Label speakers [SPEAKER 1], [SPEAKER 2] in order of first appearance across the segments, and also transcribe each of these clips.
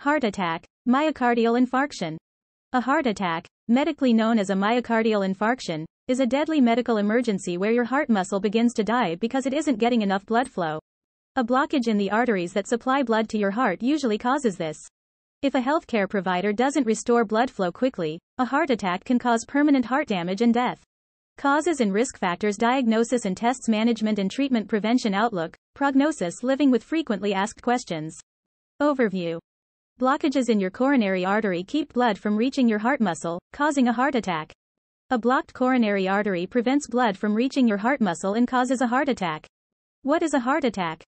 [SPEAKER 1] Heart attack, myocardial infarction. A heart attack, medically known as a myocardial infarction, is a deadly medical emergency where your heart muscle begins to die because it isn't getting enough blood flow. A blockage in the arteries that supply blood to your heart usually causes this. If a healthcare provider doesn't restore blood flow quickly, a heart attack can cause permanent heart damage and death. Causes and risk factors Diagnosis and tests Management and treatment Prevention Outlook, Prognosis Living with frequently asked questions. Overview Blockages in your coronary artery keep blood from reaching your heart muscle, causing a heart attack. A blocked coronary artery prevents blood from reaching your heart muscle and causes a heart attack. What is a heart attack?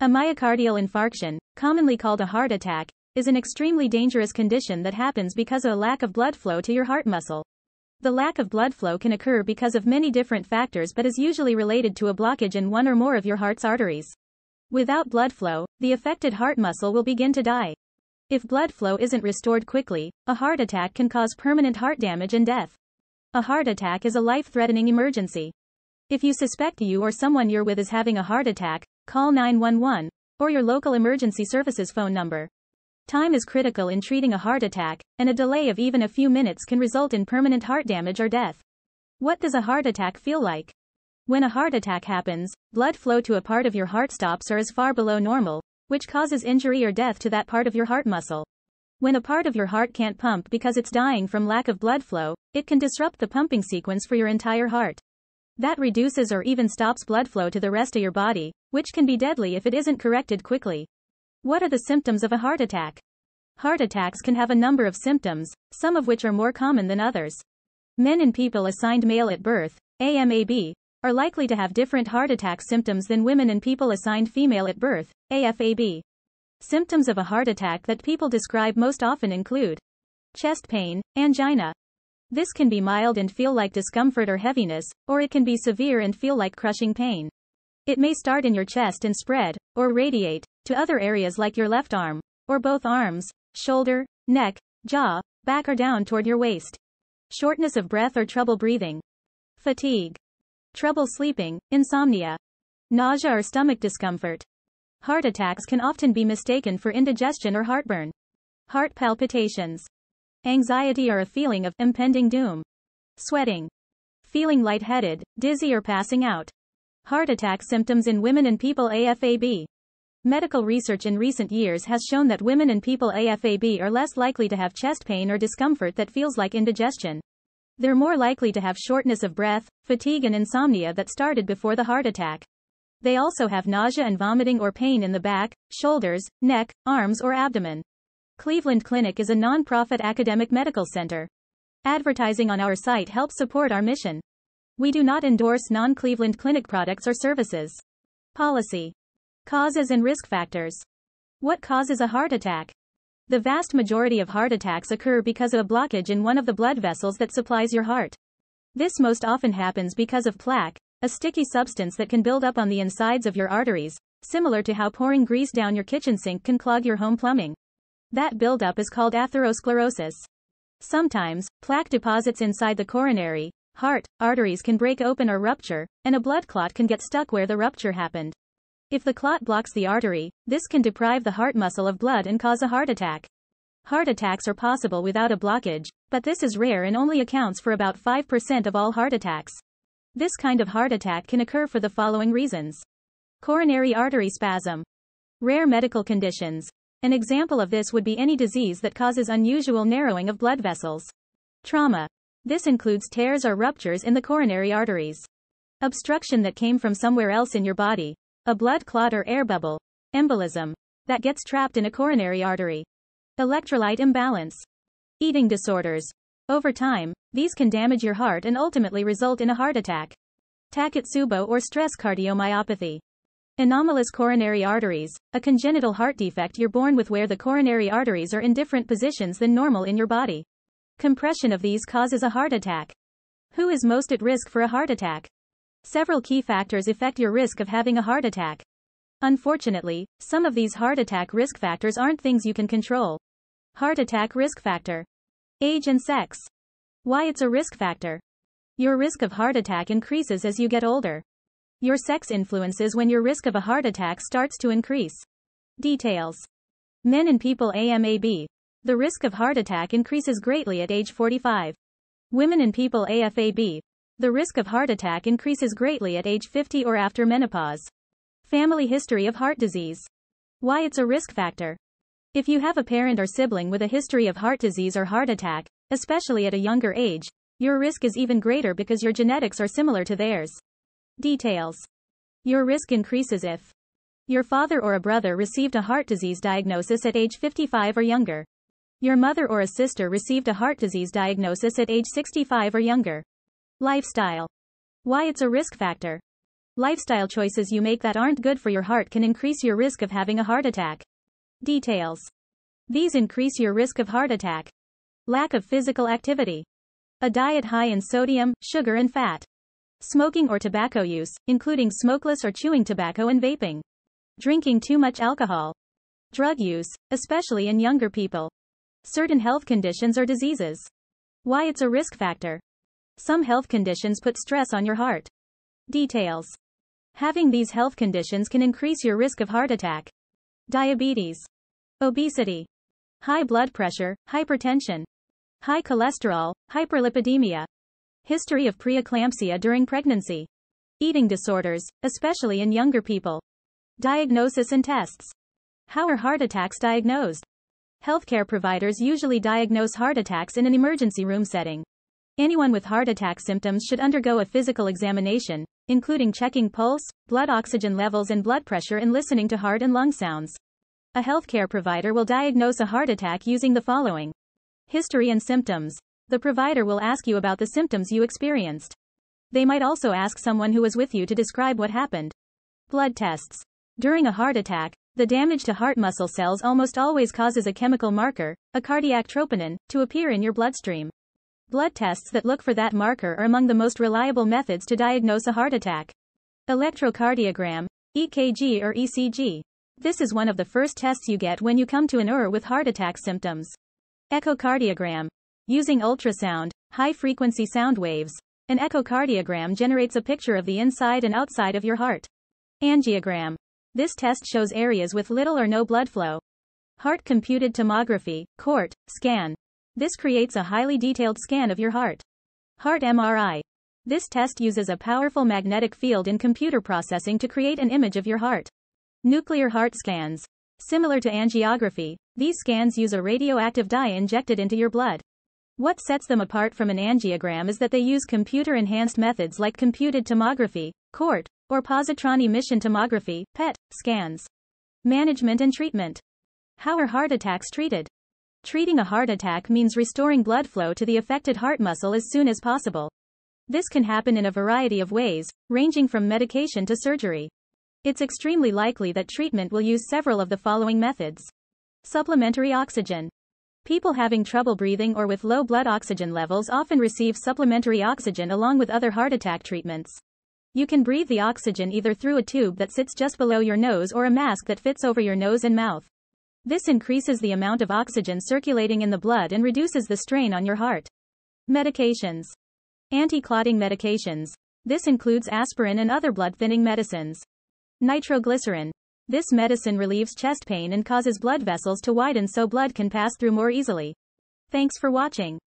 [SPEAKER 1] A myocardial infarction, commonly called a heart attack, is an extremely dangerous condition that happens because of a lack of blood flow to your heart muscle. The lack of blood flow can occur because of many different factors but is usually related to a blockage in one or more of your heart's arteries. Without blood flow, the affected heart muscle will begin to die. If blood flow isn't restored quickly, a heart attack can cause permanent heart damage and death. A heart attack is a life-threatening emergency. If you suspect you or someone you're with is having a heart attack, call 911 or your local emergency services phone number. Time is critical in treating a heart attack, and a delay of even a few minutes can result in permanent heart damage or death. What does a heart attack feel like? When a heart attack happens, blood flow to a part of your heart stops or is far below normal, which causes injury or death to that part of your heart muscle. When a part of your heart can't pump because it's dying from lack of blood flow, it can disrupt the pumping sequence for your entire heart. That reduces or even stops blood flow to the rest of your body, which can be deadly if it isn't corrected quickly. What are the symptoms of a heart attack? Heart attacks can have a number of symptoms, some of which are more common than others. Men and people assigned male at birth, AMAB, are likely to have different heart attack symptoms than women and people assigned female at birth, AFAB. Symptoms of a heart attack that people describe most often include chest pain, angina. This can be mild and feel like discomfort or heaviness, or it can be severe and feel like crushing pain. It may start in your chest and spread, or radiate, to other areas like your left arm, or both arms, shoulder, neck, jaw, back or down toward your waist. Shortness of breath or trouble breathing. Fatigue trouble sleeping, insomnia, nausea or stomach discomfort. Heart attacks can often be mistaken for indigestion or heartburn. Heart palpitations. Anxiety or a feeling of impending doom. Sweating. Feeling lightheaded, dizzy or passing out. Heart attack symptoms in women and people AFAB. Medical research in recent years has shown that women and people AFAB are less likely to have chest pain or discomfort that feels like indigestion. They're more likely to have shortness of breath, fatigue and insomnia that started before the heart attack. They also have nausea and vomiting or pain in the back, shoulders, neck, arms or abdomen. Cleveland Clinic is a non-profit academic medical center. Advertising on our site helps support our mission. We do not endorse non-Cleveland Clinic products or services. Policy. Causes and risk factors. What causes a heart attack? The vast majority of heart attacks occur because of a blockage in one of the blood vessels that supplies your heart. This most often happens because of plaque, a sticky substance that can build up on the insides of your arteries, similar to how pouring grease down your kitchen sink can clog your home plumbing. That buildup is called atherosclerosis. Sometimes, plaque deposits inside the coronary, heart, arteries can break open or rupture, and a blood clot can get stuck where the rupture happened. If the clot blocks the artery, this can deprive the heart muscle of blood and cause a heart attack. Heart attacks are possible without a blockage, but this is rare and only accounts for about 5% of all heart attacks. This kind of heart attack can occur for the following reasons. Coronary artery spasm. Rare medical conditions. An example of this would be any disease that causes unusual narrowing of blood vessels. Trauma. This includes tears or ruptures in the coronary arteries. Obstruction that came from somewhere else in your body, a blood clot or air bubble. Embolism. That gets trapped in a coronary artery. Electrolyte imbalance. Eating disorders. Over time, these can damage your heart and ultimately result in a heart attack. Takotsubo or stress cardiomyopathy. Anomalous coronary arteries, a congenital heart defect you're born with where the coronary arteries are in different positions than normal in your body. Compression of these causes a heart attack. Who is most at risk for a heart attack? Several key factors affect your risk of having a heart attack. Unfortunately, some of these heart attack risk factors aren't things you can control. Heart attack risk factor. Age and sex. Why it's a risk factor. Your risk of heart attack increases as you get older. Your sex influences when your risk of a heart attack starts to increase. Details. Men and people AMAB. The risk of heart attack increases greatly at age 45. Women and people AFAB. The risk of heart attack increases greatly at age 50 or after menopause. Family history of heart disease. Why it's a risk factor. If you have a parent or sibling with a history of heart disease or heart attack, especially at a younger age, your risk is even greater because your genetics are similar to theirs. Details. Your risk increases if your father or a brother received a heart disease diagnosis at age 55 or younger. Your mother or a sister received a heart disease diagnosis at age 65 or younger. Lifestyle. Why it's a risk factor. Lifestyle choices you make that aren't good for your heart can increase your risk of having a heart attack. Details. These increase your risk of heart attack. Lack of physical activity. A diet high in sodium, sugar and fat. Smoking or tobacco use, including smokeless or chewing tobacco and vaping. Drinking too much alcohol. Drug use, especially in younger people. Certain health conditions or diseases. Why it's a risk factor. Some health conditions put stress on your heart. Details. Having these health conditions can increase your risk of heart attack. Diabetes. Obesity. High blood pressure, hypertension. High cholesterol, hyperlipidemia. History of preeclampsia during pregnancy. Eating disorders, especially in younger people. Diagnosis and tests. How are heart attacks diagnosed? Healthcare providers usually diagnose heart attacks in an emergency room setting. Anyone with heart attack symptoms should undergo a physical examination, including checking pulse, blood oxygen levels and blood pressure and listening to heart and lung sounds. A healthcare provider will diagnose a heart attack using the following History and symptoms. The provider will ask you about the symptoms you experienced. They might also ask someone who was with you to describe what happened. Blood tests. During a heart attack, the damage to heart muscle cells almost always causes a chemical marker, a cardiac troponin, to appear in your bloodstream. Blood tests that look for that marker are among the most reliable methods to diagnose a heart attack. Electrocardiogram, EKG or ECG. This is one of the first tests you get when you come to an ER with heart attack symptoms. Echocardiogram. Using ultrasound, high-frequency sound waves, an echocardiogram generates a picture of the inside and outside of your heart. Angiogram. This test shows areas with little or no blood flow. Heart computed tomography, CORT, scan. This creates a highly detailed scan of your heart. Heart MRI. This test uses a powerful magnetic field in computer processing to create an image of your heart. Nuclear heart scans. Similar to angiography, these scans use a radioactive dye injected into your blood. What sets them apart from an angiogram is that they use computer-enhanced methods like computed tomography, CORT, or positron emission tomography, PET, scans. Management and treatment. How are heart attacks treated? Treating a heart attack means restoring blood flow to the affected heart muscle as soon as possible. This can happen in a variety of ways, ranging from medication to surgery. It's extremely likely that treatment will use several of the following methods. Supplementary oxygen. People having trouble breathing or with low blood oxygen levels often receive supplementary oxygen along with other heart attack treatments. You can breathe the oxygen either through a tube that sits just below your nose or a mask that fits over your nose and mouth. This increases the amount of oxygen circulating in the blood and reduces the strain on your heart. Medications. Anti-clotting medications. This includes aspirin and other blood thinning medicines. Nitroglycerin. This medicine relieves chest pain and causes blood vessels to widen so blood can pass through more easily. Thanks for watching.